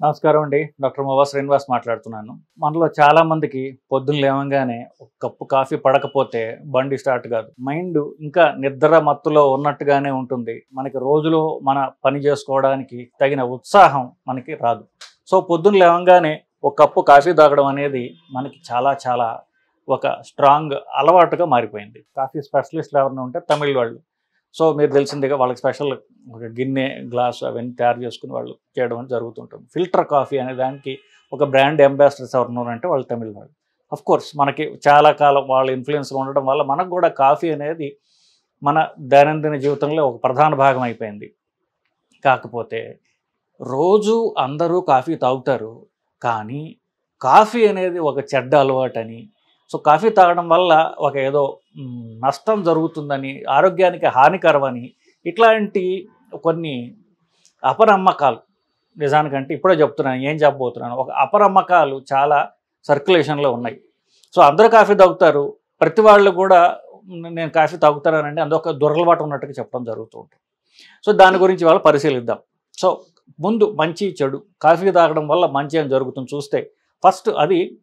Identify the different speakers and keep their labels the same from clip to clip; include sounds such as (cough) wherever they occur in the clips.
Speaker 1: నమస్కారం అండి. డాక్టర్ మోవా శ్రీనివాస్ మాట్లాడుతున్నాను. మనలో చాలా మందికి పొద్దున్న లేవంగానే ఒక కప్పు కాఫీ పడకపోతే బండి స్టార్ట్ కాదు. మైండ్ ఇంకా నిద్ర మత్తులో ఉన్నట్టుగానే ఉంటుంది. మనకి రోజులో మన పని చేసుకోవడానికి తగిన ఉత్సాహం మనకి రాదు. సో పొద్దున్న లేవంగానే ఒక కప్పు కాఫీ తాగడం అనేది మనకి చాలా చాలా ఒక స్ట్రాంగ్ అలవాటుగా మారిపోయింది. కాఫీ స్పెషలిస్ట్లు ఎవరైనా ఉంటే తమిళ వాళ్ళు. సో మీరు తెలిసిందిగా వాళ్ళకి స్పెషల్ ఒక గిన్నె గ్లాస్ అవన్నీ తయారు చేసుకుని వాళ్ళు చేయడం అనేది జరుగుతుంటుంది. ఫిల్టర్ కాఫీ అనే దానికి ఒక బ్రాండ్ అంబాసిడర్స్ ఎవరున్నారు అంటే వాళ్ళు తమిళ వాళ్ళు అఫ్ కోర్స్ మనకి చాలా కాలం వాళ్ళ ఇన్ఫ్లుయెన్స్గా ఉండడం వల్ల మనకు కూడా కాఫీ అనేది మన దైనందిన జీవితంలో ఒక ప్రధాన భాగం అయిపోయింది. కాకపోతే రోజు అందరూ కాఫీ తాగుతారు. కానీ కాఫీ అనేది ఒక చెడ్డ అలవాటని. సో కాఫీ తాగడం వల్ల ఒక ఏదో నష్టం జరుగుతుందని ఆరోగ్యానికి హానికరమని ఇట్లాంటి కొన్ని అపనమ్మకాలు. నిజానికంటే ఇప్పుడే చెప్తున్నాను ఏం చెప్పబోతున్నాను. ఒక అపనమ్మకాలు చాలా సర్క్యులేషన్లో ఉన్నాయి. సో అందరూ కాఫీ తాగుతారు. ప్రతి వాళ్ళు కూడా నేను కాఫీ తాగుతానండి అదొక దొరలబాటు ఉన్నట్టుగా చెప్పడం జరుగుతూ ఉంటుంది. సో దాని గురించి వాళ్ళు పరిశీలిద్దాం. సో ముందు మంచి చెడు. కాఫీ తాగడం వల్ల మంచి ఏం జరుగుతుంది చూస్తే ఫస్ట్ అది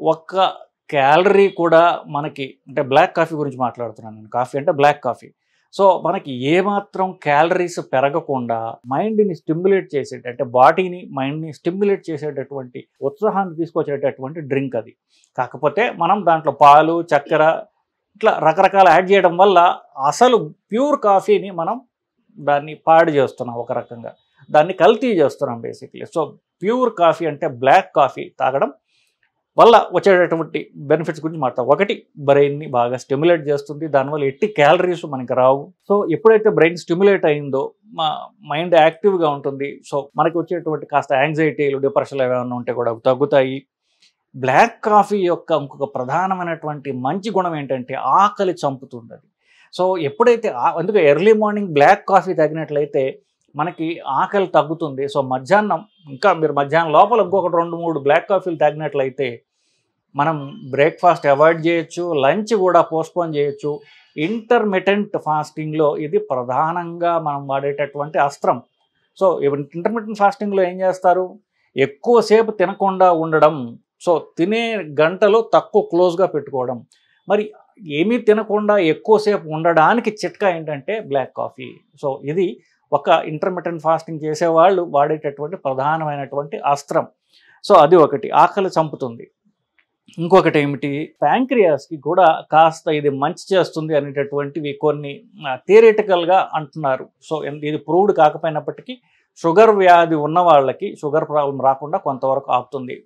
Speaker 1: ఒక్క క్యాలరీ కూడా మనకి అంటే బ్లాక్ కాఫీ గురించి మాట్లాడుతున్నాను నేను. కాఫీ అంటే బ్లాక్ కాఫీ. సో మనకి ఏమాత్రం క్యాలరీస్ పెరగకుండా మైండ్ని స్టిమ్యులేట్ చేసేట అంటే బాడీని మైండ్ని స్టిమ్యులేట్ చేసేటటువంటి ఉత్సాహాన్ని తీసుకొచ్చేటటువంటి డ్రింక్ అది. కాకపోతే మనం దాంట్లో పాలు చక్కెర ఇట్లా రకరకాల యాడ్ చేయడం వల్ల అసలు ప్యూర్ కాఫీని మనం దాన్ని పాడు చేస్తున్నాం ఒక రకంగా. దాన్ని కల్తీ చేస్తున్నాం బేసిక్లీ. సో ప్యూర్ కాఫీ అంటే బ్లాక్ కాఫీ తాగడం వల్ల వచ్చేటటువంటి బెనిఫిట్స్ గురించి మాట్లాడతాం. ఒకటి బ్రెయిన్ని బాగా స్టిమ్యులేట్ చేస్తుంది. దానివల్ల ఎట్టి క్యాలరీస్ మనకి రావు. సో ఎప్పుడైతే బ్రెయిన్ స్టిమ్యులేట్ అయిందో మా మైండ్ యాక్టివ్గా ఉంటుంది. సో మనకి వచ్చేటువంటి కాస్త యాంగ్జైటీలు డిప్రెషన్లు ఏమైనా ఉంటే కూడా తగ్గుతాయి. బ్లాక్ కాఫీ యొక్క ఇంకొక ప్రధానమైనటువంటి మంచి గుణం ఏంటంటే ఆకలి చంపుతుంది సో ఎప్పుడైతే అందుకే ఎర్లీ మార్నింగ్ బ్లాక్ కాఫీ తాగినట్లయితే మనకి ఆకలి తగ్గుతుంది. సో మధ్యాహ్నం ఇంకా మీరు మధ్యాహ్నం లోపల ఇంకొకటి రెండు మూడు బ్లాక్ కాఫీలు తాగినట్లయితే మనం బ్రేక్ఫాస్ట్ అవాయిడ్ చేయొచ్చు లంచ్ కూడా పోస్ట్పోన్ చేయొచ్చు. ఇంటర్మిటెంట్ ఫాస్టింగ్లో ఇది ప్రధానంగా మనం వాడేటటువంటి అస్త్రం. సో ఇంటర్మిటెంట్ ఫాస్టింగ్లో ఏం చేస్తారు? ఎక్కువసేపు తినకుండా ఉండడం. సో తినే గంటలో తక్కువ క్లోజ్గా పెట్టుకోవడం. మరి ఏమీ తినకుండా ఎక్కువసేపు ఉండడానికి చిట్కా ఏంటంటే బ్లాక్ కాఫీ. సో ఇది ఒక ఇంటర్మీడియట్ ఫాస్టింగ్ చేసేవాళ్ళు వాడేటటువంటి ప్రధానమైనటువంటి అస్త్రం. సో అది ఒకటి. ఆకలి చంపుతుంది. ఇంకొకటి ఏమిటి? ప్యాంక్రియాస్కి కూడా కాస్త ఇది మంచి చేస్తుంది అనేటటువంటివి కొన్ని థియరిటికల్గా అంటున్నారు. సో ఇది ప్రూవ్డ్ కాకపోయినప్పటికీ షుగర్ వ్యాధి ఉన్న వాళ్ళకి షుగర్ ప్రాబ్లం రాకుండా కొంతవరకు ఆపుతుంది.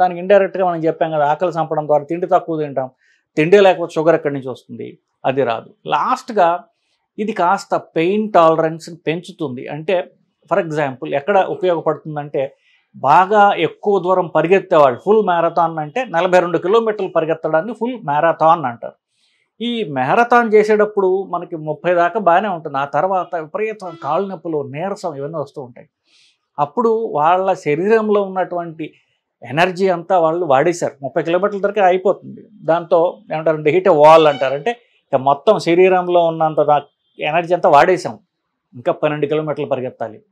Speaker 1: దానికి ఇండైరెక్ట్గా మనం చెప్పాం కదా ఆకలి చంపడం ద్వారా తిండి తక్కువ తింటాం. తిండి లేకపోతే షుగర్ ఎక్కడి నుంచి వస్తుంది? అది రాదు. లాస్ట్గా ఇది కాస్త పెయిన్ టాలరెన్స్ని పెంచుతుంది. అంటే ఫర్ ఎగ్జాంపుల్ ఎక్కడ ఉపయోగపడుతుందంటే బాగా ఎక్కువ దూరం పరిగెత్తేవాళ్ళు ఫుల్ మ్యారథాన్ అంటే నలభై రెండు కిలోమీటర్లు పరిగెత్తడాన్ని ఫుల్ మ్యారథాన్ అంటారు. ఈ మ్యారథాన్ చేసేటప్పుడు మనకి ముప్పై దాకా బాగానే ఉంటుంది. ఆ తర్వాత విపరీతం కాళ్ళు నొప్పులు నీరసం ఇవన్నీ వస్తూ ఉంటాయి. అప్పుడు వాళ్ళ శరీరంలో ఉన్నటువంటి ఎనర్జీ అంతా వాళ్ళు వాడేశారు. ముప్పై కిలోమీటర్ల దగ్గర అయిపోతుంది. దాంతో ఏమంటారంటే హీట్ వాల్ అంటారు. అంటే మొత్తం శరీరంలో ఉన్నంత ఎనర్జీ అంతా వాడేసాం ఇంకా పన్నెండు కిలోమీటర్లు పరిగెత్తాలి.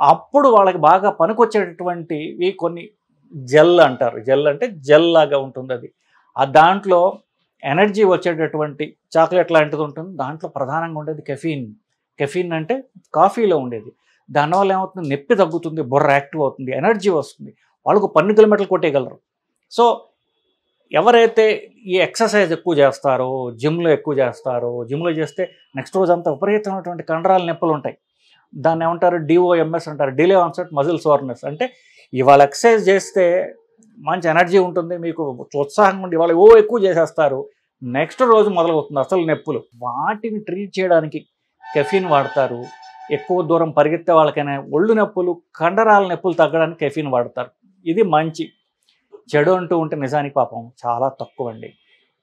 Speaker 1: అప్పుడు వాళ్ళకి బాగా పనికొచ్చేటటువంటివి కొన్ని జెల్ అంటారు. జెల్ అంటే జెల్ లాగా ఉంటుంది అది. ఆ దాంట్లో ఎనర్జీ వచ్చేటటువంటి చాక్లెట్ లాంటిది ఉంటుంది. దాంట్లో ప్రధానంగా ఉండేది కెఫీన్. కెఫీన్ అంటే కాఫీలో ఉండేది. దానివల్ల ఏమవుతుంది? నొప్పి తగ్గుతుంది బుర్ర యాక్టివ్ అవుతుంది ఎనర్జీ వస్తుంది. వాళ్ళకు పన్నెండు కిలోమీటర్లు కొట్టేయగలరు. సో ఎవరైతే ఈ ఎక్సర్సైజ్ ఎక్కువ చేస్తారో జిమ్లో ఎక్కువ చేస్తారో జిమ్లో చేస్తే నెక్స్ట్ రోజు అంతా విపరీతమైనటువంటి కండరాల నొప్పులు ఉంటాయి. దాన్ని ఏమంటారు? డిఓఎంఎస్ అంటారు. Delay onset muscle soreness. అంటే ఇవాళ ఎక్సర్సైజ్ చేస్తే మంచి ఎనర్జీ ఉంటుంది మీకు ఉత్సాహంగా ఉండి ఇవాళ ఓ ఎక్కువ చేసేస్తారు. నెక్స్ట్ రోజు మొదలవుతుంది అసలు నొప్పులు. వాటిని ట్రీట్ చేయడానికి కెఫీన్ వాడతారు. ఎక్కువ దూరం పరిగెత్తే వాళ్ళకైనా ఒళ్ళు నొప్పులు కండరాల నొప్పులు తగ్గడానికి కెఫీన్ వాడతారు. ఇది మంచి చెడు అంటూ ఉంటే నిజానికి పాపం చాలా తక్కువ అండి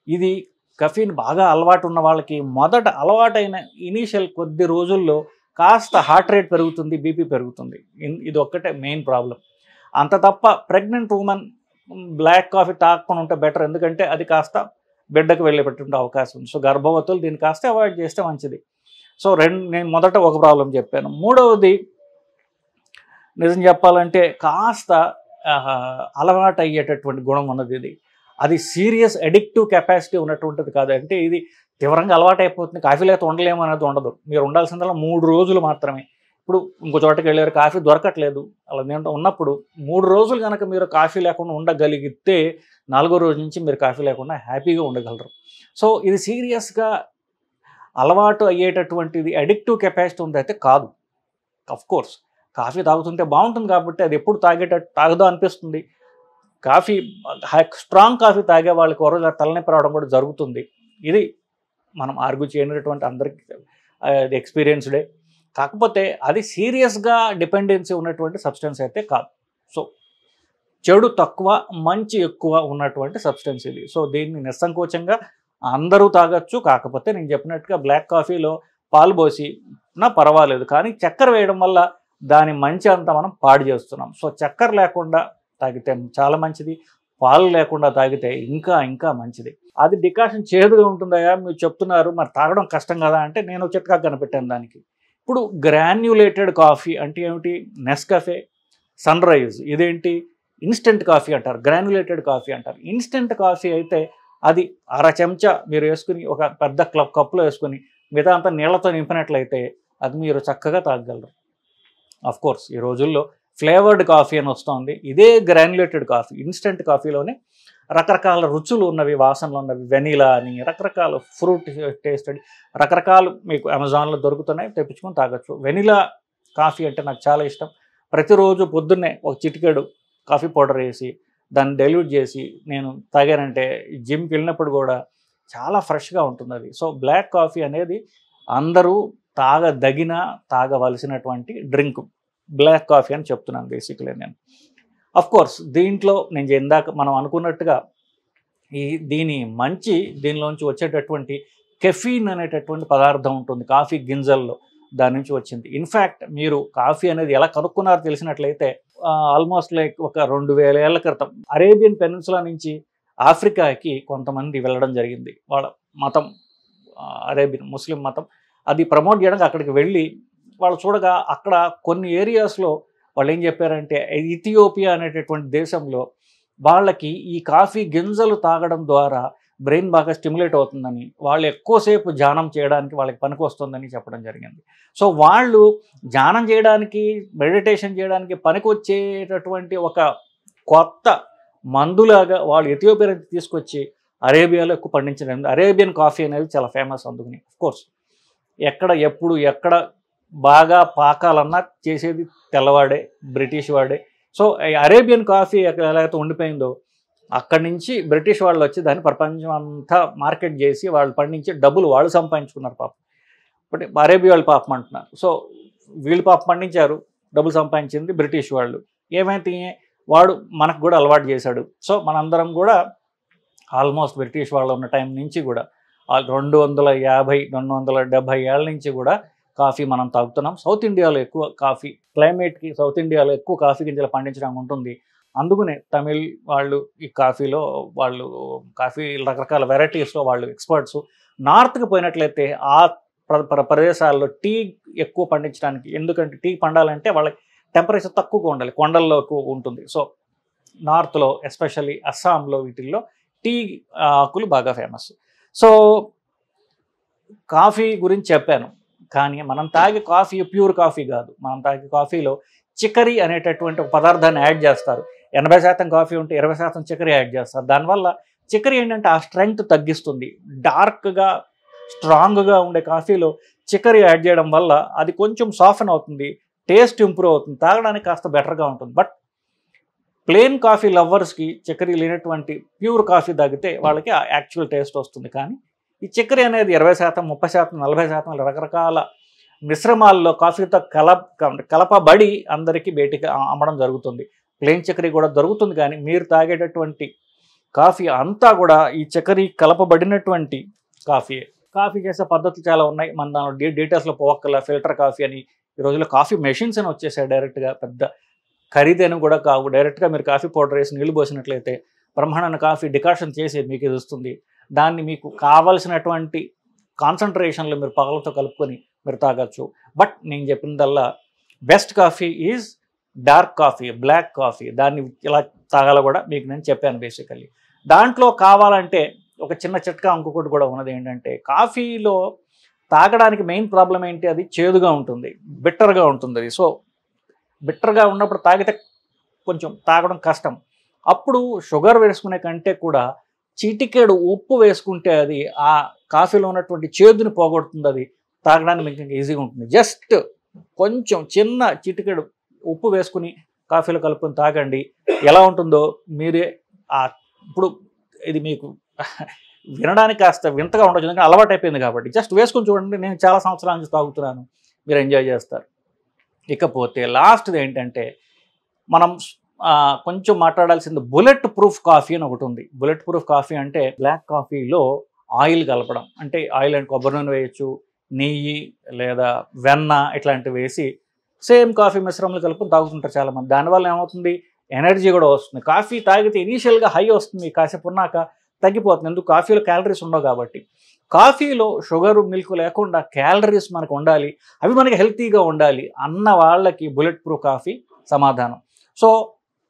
Speaker 1: ఇది కఫీన్ బాగా అలవాటు ఉన్న వాళ్ళకి మొదట అలవాటైన ఇనీషియల్ కొద్ది రోజుల్లో కాస్త హార్ట్ రేట్ పెరుగుతుంది బీపీ పెరుగుతుంది. ఇన్- ఇది ఒక్కటే మెయిన్ ప్రాబ్లం. అంత తప్ప ప్రెగ్నెంట్ ఉమెన్ బ్లాక్ కాఫీ తాగకుండా ఉంటే బెటర్. ఎందుకంటే అది కాస్త బిడ్డకు వెళ్ళేటటువంటి అవకాశం ఉంది. సో గర్భవతులు దీన్ని కాస్త అవాయిడ్ చేస్తే మంచిది. సో రెండు నేను మొదట ఒక ప్రాబ్లం చెప్పాను. మూడవది నిజం చెప్పాలంటే కాస్త అలవాటు అయ్యేటటువంటి గుణం ఉన్నది ఇది. అది సీరియస్ అడిక్టివ్ కెపాసిటీ ఉన్నటువంటిది కాదు. అంటే ఇది తీవ్రంగా అలవాటు అయిపోతుంది కాఫీ లేకపోతే ఉండలేము అనేది ఉండదు. మీరు ఉండాల్సిందల్లా మూడు రోజులు మాత్రమే. ఇప్పుడు ఇంకో చోటకి వెళ్ళారు కాఫీ దొరకట్లేదు. అలా నేను ఉన్నప్పుడు మూడు రోజులు కనుక మీరు కాఫీ లేకుండా ఉండగలిగితే నాలుగో రోజు నుంచి మీరు కాఫీ లేకుండా హ్యాపీగా ఉండగలరు. సో ఇది సీరియస్గా అలవాటు అయ్యేటటువంటిది అడిక్టివ్ కెపాసిటీ ఉందైతే కాదు. అఫ్ కోర్స్ కాఫీ తాగుతుంటే బాగుంటుంది కాబట్టి అది ఎప్పుడు తాగేటట్టు తాగుదా అనిపిస్తుంది. కాఫీ స్ట్రాంగ్ కాఫీ తాగే వాళ్ళకి ఒకరోజు తలనొప్పి రావడం కూడా జరుగుతుంది. ఇది మనం ఆర్గ్యూ చేయనటువంటి అందరికీ ఎక్స్పీరియన్స్డే కాకపోతే అది సీరియస్గా డిపెండెన్సీ ఉన్నటువంటి సబ్స్టెన్స్ అయితే కాదు. సో చెడు తక్కువ మంచి ఎక్కువ ఉన్నటువంటి సబ్స్టెన్స్ ఇది. సో దీన్ని నిస్సంకోచంగా అందరూ తాగొచ్చు. కాకపోతే నేను చెప్పినట్టుగా బ్లాక్ కాఫీలో పాలు పోసి నా పర్వాలేదు. కానీ చక్కెర వేయడం వల్ల దాని మంచి అంతా మనం పాడు చేస్తున్నాం. సో చక్కెర లేకుండా తాగితే చాలా మంచిది. పాలు లేకుండా తాగితే ఇంకా ఇంకా మంచిది. అది డికాషన్ చేదుగా ఉంటుందయా మీరు చెప్తున్నారు. మరి తాగడం కష్టం కదా అంటే నేను చిట్కా కనిపెట్టాను దానికి. ఇప్పుడు గ్రాన్యులేటెడ్ కాఫీ అంటే ఏమిటి? నెస్కఫే సన్ రైజ్ ఇదేంటి? ఇన్స్టెంట్ కాఫీ అంటారు. గ్రాన్యులేటెడ్ కాఫీ అంటారు. ఇన్స్టెంట్ కాఫీ అయితే అది అర చెంచా మీరు వేసుకుని ఒక పెద్ద క్లబ్ కప్పులో వేసుకుని మిగతా అంతా నీళ్ళతో నింపినట్లయితే అది మీరు చక్కగా తాగగలరు. అఫ్ కోర్స్ ఈ రోజుల్లో ఫ్లేవర్డ్ కాఫీ అని వస్తుంది. ఇదే గ్రాన్యులేటెడ్ కాఫీ ఇన్స్టెంట్ కాఫీలోనే రకరకాల రుచులు ఉన్నవి వాసనలు ఉన్నవి. వెనీలా అని రకరకాల ఫ్రూట్ టేస్టెడ్ రకరకాలు మీకు అమెజాన్లో దొరుకుతున్నాయి తెప్పించుకొని తాగొచ్చు. వెనీలా కాఫీ అంటే నాకు చాలా ఇష్టం. ప్రతిరోజు పొద్దున్నే ఒక చిటికెడు కాఫీ పౌడర్ వేసి దాన్ని డైల్యూట్ చేసి నేను తాగానంటే జిమ్కి వెళ్ళినప్పుడు కూడా చాలా ఫ్రెష్గా ఉంటుంది అది సో బ్లాక్ కాఫీ అనేది అందరూ తాగదగిన తాగవలసినటువంటి డ్రింక్. బ్లాక్ కాఫీ అని చెప్తున్నాను బేసిక్లీ నేను. అఫ్ కోర్స్ దీంట్లో నేను ఇందాక మనం అనుకున్నట్టుగా ఈ దీని మంచి దీనిలోంచి వచ్చేటటువంటి కెఫీన్ అనేటటువంటి పదార్థం ఉంటుంది కాఫీ గింజల్లో దాని నుంచి వచ్చింది. ఇన్ఫ్యాక్ట్ మీరు కాఫీ అనేది ఎలా కనుక్కున్నారో తెలిసినట్లయితే ఆల్మోస్ట్ లైక్ ఒక రెండు వేల ఏళ్ళ క్రితం అరేబియన్ పెనిన్సులా నుంచి ఆఫ్రికాకి కొంతమంది వెళ్ళడం జరిగింది. వాళ్ళ మతం అరేబియన్ ముస్లిం మతం. అది ప్రమోట్ చేయడానికి అక్కడికి వెళ్ళి వాళ్ళు చూడగా అక్కడ కొన్ని ఏరియాస్లో వాళ్ళు ఏం చెప్పారంటే ఇథియోపియా అనేటటువంటి దేశంలో వాళ్ళకి ఈ కాఫీ గింజలు తాగడం ద్వారా బ్రెయిన్ బాగా స్టిమ్యులేట్ అవుతుందని వాళ్ళు ఎక్కువసేపు ధ్యానం చేయడానికి వాళ్ళకి పనికి వస్తుందని చెప్పడం జరిగింది. సో వాళ్ళు ధ్యానం చేయడానికి మెడిటేషన్ చేయడానికి పనికి వచ్చేటటువంటి ఒక కొత్త మందులాగా వాళ్ళు ఎథియోపియా తీసుకొచ్చి అరేబియాలో ఎక్కువ పండించడం అరేబియన్ కాఫీ అనేది చాలా ఫేమస్ అందుకని కోర్స్ ఎక్కడ ఎప్పుడు ఎక్కడ బాగా పాకాలన్నా చేసేది తెల్లవాడే బ్రిటిష్ వాడే. సో అరేబియన్ కాఫీ ఎక్కడ ఎలాగైతే ఉండిపోయిందో అక్కడి నుంచి బ్రిటిష్ వాళ్ళు వచ్చి దాన్ని ప్రపంచం అంతా మార్కెట్ చేసి వాళ్ళు పండించి డబ్బులు వాళ్ళు సంపాదించుకున్నారు పాపం. బట్ అరేబియా వాళ్ళు పాపం అంటున్నారు. సో వీళ్ళు పాపం పండించారు డబ్బులు సంపాదించింది బ్రిటిష్ వాళ్ళు. ఏమైతే వాడు మనకు కూడా అలవాటు చేశాడు. సో మనందరం కూడా ఆల్మోస్ట్ బ్రిటిష్ వాళ్ళు ఉన్న టైం నుంచి కూడా రెండు వందల యాభై రెండు వందల డెబ్భై ఏళ్ళ నుంచి కూడా కాఫీ మనం తాగుతున్నాం. సౌత్ ఇండియాలో ఎక్కువ కాఫీ క్లైమేట్కి సౌత్ ఇండియాలో ఎక్కువ కాఫీ గింజలు పండించడం ఉంటుంది. అందుకనే తమిళ్ వాళ్ళు ఈ కాఫీలో వాళ్ళు కాఫీ రకరకాల వెరైటీస్లో వాళ్ళు ఎక్స్పర్ట్స్. నార్త్కి పోయినట్లయితే ఆ ప్ర- ప్రదేశాల్లో టీ ఎక్కువ పండించడానికి ఎందుకంటే టీ పండాలంటే వాళ్ళకి టెంపరేచర్ తక్కువగా ఉండాలి కొండల్లో ఎక్కువ ఉంటుంది. సో నార్త్లో ఎస్పెషల్లీ అస్సాంలో వీటిల్లో టీ ఆకులు బాగా ఫేమస్. సో కాఫీ గురించి చెప్పాను. కానీ మనం తాగే కాఫీ ప్యూర్ కాఫీ కాదు. మనం తాగే కాఫీలో చికరీ అనేటటువంటి ఒక పదార్థాన్ని యాడ్ చేస్తారు. ఎనభై శాతం కాఫీ ఉంటే ఇరవై శాతం చికరీ యాడ్ చేస్తారు. దానివల్ల చికరీ ఏంటంటే ఆ స్ట్రెంగ్త్ తగ్గిస్తుంది. డార్క్గా స్ట్రాంగ్గా ఉండే కాఫీలో చికరీ యాడ్ చేయడం వల్ల అది కొంచెం సాఫ్ట్ అవుతుంది. టేస్ట్ ఇంప్రూవ్ అవుతుంది. తాగడానికి కాస్త బెటర్గా ఉంటుంది. బట్ ప్లెయిన్ కాఫీ లవర్స్కి చక్కెర లేనటువంటి ప్యూర్ కాఫీ తాగితే వాళ్ళకి ఆ యాక్చువల్ టేస్ట్ వస్తుంది. కానీ ఈ చక్కెర అనేది ఇరవై శాతం ముప్పై శాతం నలభై శాతం రకరకాల మిశ్రమాల్లో కాఫీతో కలప కలపబడి అందరికీ బయటికి అమ్మడం జరుగుతుంది. ప్లెయిన్ చక్కెర కూడా దొరుకుతుంది కానీ మీరు తాగేటటువంటి కాఫీ అంతా కూడా ఈ చక్కెర కలపబడినటువంటి కాఫీ కాఫీ చేసే పద్ధతులు చాలా ఉన్నాయి. మన దానిలో డీ డీటెయిల్స్లో పోవక్కల ఫిల్టర్ కాఫీ అని ఈ రోజుల్లో కాఫీ మెషిన్స్ అని వచ్చేసాయి డైరెక్ట్గా పెద్ద ఖరీదైన కూడా కావు డైరెక్ట్గా మీరు కాఫీ పౌడర్ వేసి నీళ్ళు పోసినట్లయితే బ్రహ్మాండ కాఫీ డికాషన్ చేసి మీకు ఇది వస్తుంది. దాన్ని మీకు కావలసినటువంటి కాన్సన్ట్రేషన్లో మీరు పగలతో కలుపుకొని మీరు తాగొచ్చు. బట్ నేను చెప్పినదల్లా best coffee is dark coffee black coffee. దాన్ని ఇలా తాగాలో కూడా మీకు నేను చెప్పాను బేసికల్లీ. దాంట్లో కావాలంటే ఒక చిన్న చిట్కా ఇంకొకటి కూడా ఉన్నది ఏంటంటే కాఫీలో తాగడానికి మెయిన్ ప్రాబ్లం ఏంటి? అది చేదుగా ఉంటుంది బిట్టర్గా ఉంటుంది అది. సో బిట్టర్గా ఉన్నప్పుడు తాగితే కొంచెం తాగడం కష్టం. అప్పుడు షుగర్ వేసుకునే కంటే కూడా చిటికేడు ఉప్పు వేసుకుంటే అది ఆ కాఫీలో ఉన్నటువంటి చేదుని పోగొడుతుంది అది తాగడానికి మీకు ఇంకా ఈజీగా ఉంటుంది. జస్ట్ కొంచెం చిన్న చిటికెడు ఉప్పు వేసుకుని కాఫీలో కలుపుకొని తాగండి. ఎలా ఉంటుందో మీరే ఆ ఇప్పుడు ఇది మీకు (laughs) వినడానికి కాస్త వింతగా ఉండొచ్చు ఎందుకంటే అలవాటు అయిపోయింది కాబట్టి. జస్ట్ వేసుకొని చూడండి నేను చాలా సంవత్సరాల నుంచి తాగుతున్నాను. మీరు ఎంజాయ్ చేస్తారు. ఇకపోతే లాస్ట్ది ఏంటంటే మనం కొంచెం మాట్లాడాల్సింది బుల్లెట్ ప్రూఫ్ కాఫీ అని ఒకటి ఉంది. బుల్లెట్ ప్రూఫ్ కాఫీ అంటే బ్లాక్ కాఫీలో ఆయిల్ కలపడం. అంటే ఆయిల్ అండ్ కొబ్బరి నూనె వేయచ్చు నెయ్యి లేదా వెన్న ఇట్లాంటివి వేసి సేమ్ కాఫీ మిశ్రమాలు కలుపుకొని తాగుతుంటారు చాలామంది. దానివల్ల ఏమవుతుంది? ఎనర్జీ కూడా వస్తుంది. కాఫీ తాగితే ఇనీషియల్గా హై వస్తుంది. కాసేపు ఉన్నాక తగ్గిపోతుంది. ఎందుకు? కాఫీలో క్యాలరీస్ ఉండవు కాబట్టి. కాఫీలో షుగర్ మిల్క్ లేకుండా క్యాలరీస్ మనకు ఉండాలి అవి మనకి హెల్తీగా ఉండాలి అన్న వాళ్ళకి బుల్లెట్ ప్రూఫ్ కాఫీ సమాధానం. సో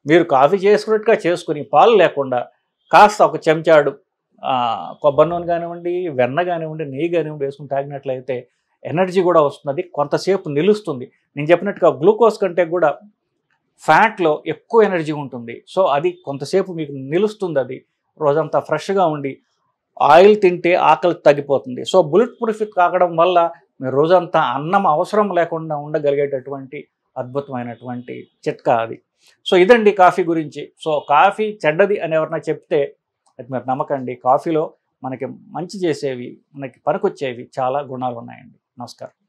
Speaker 1: మీరు కాఫీ చేసుకున్నట్టుగా చేసుకుని పాలు లేకుండా కాస్త ఒక చెంచాడు కొబ్బరి నూనె కానివ్వండి వెన్న కానివ్వండి నెయ్యి కానివ్వండి వేసుకుని తాగినట్లయితే ఎనర్జీ కూడా వస్తుంది కొంతసేపు నిలుస్తుంది. నేను చెప్పినట్టుగా గ్లూకోజ్ కంటే కూడా ఫ్యాట్లో ఎక్కువ ఎనర్జీ ఉంటుంది. సో అది కొంతసేపు మీకు నిలుస్తుంది అది రోజంతా ఫ్రెష్గా ఉండి ఆయిల్ తింటే ఆకలి తగ్గిపోతుంది. సో బుల్లెట్ ప్రూఫ్ తాగడం వల్ల మీరు రోజంతా అన్నం అవసరం లేకుండా ఉండగలిగేటటువంటి అద్భుతమైనటువంటి చిట్కా అది. సో ఇదండి కాఫీ గురించి. సో కాఫీ చెడ్డది అని ఎవరన్నా చెప్తే అది మీరు నమ్మకండి. కాఫీలో మనకి మంచి చేసేవి మనకి పనికొచ్చేవి చాలా గుణాలు ఉన్నాయండి నమస్కారం.